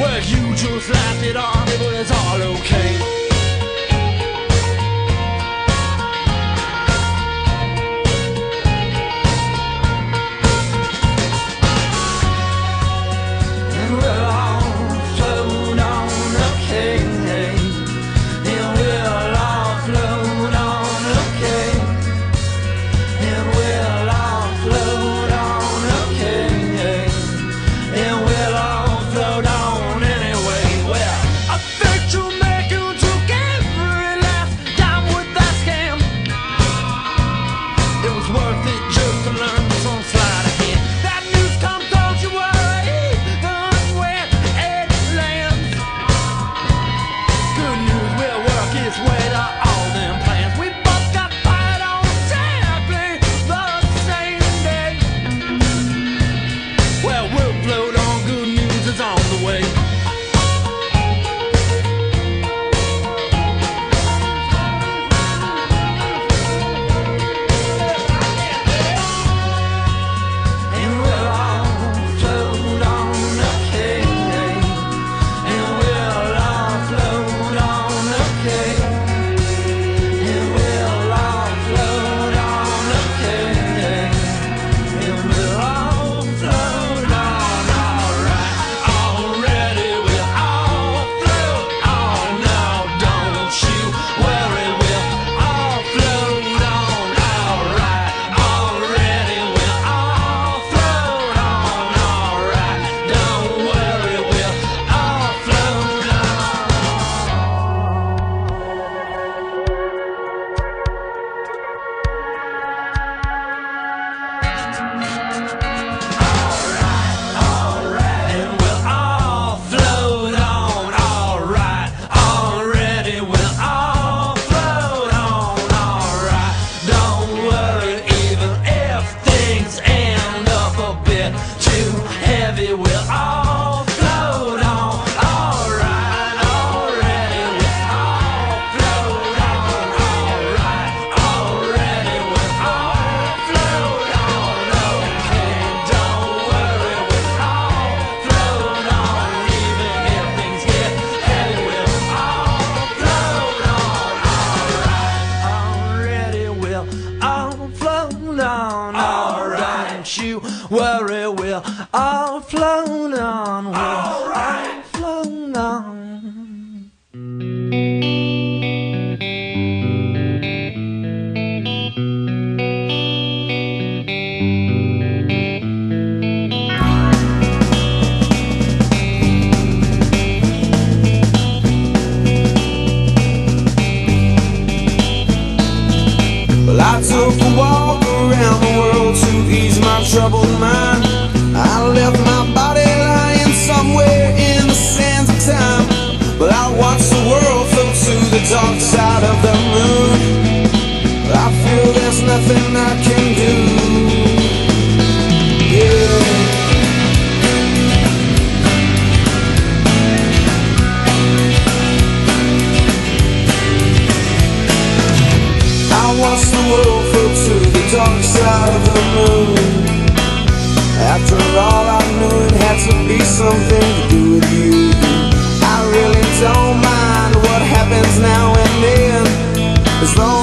Well, you just laughed it off, but it's all okay. flown on. All, right. flown on. Well, I took a walk around the world to ease my troubled mind. songs out of the As long